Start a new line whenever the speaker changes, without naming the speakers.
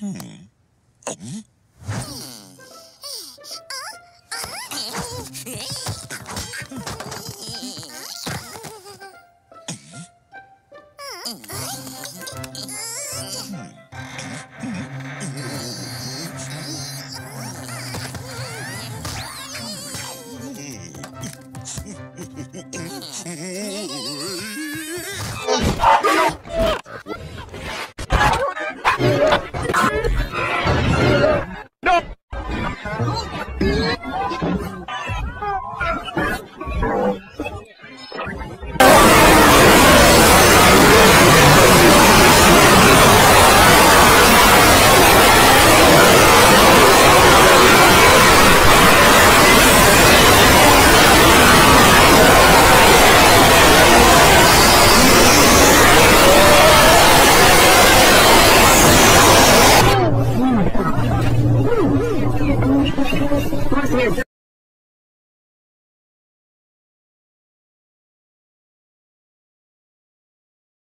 Mm-hmm. Yes.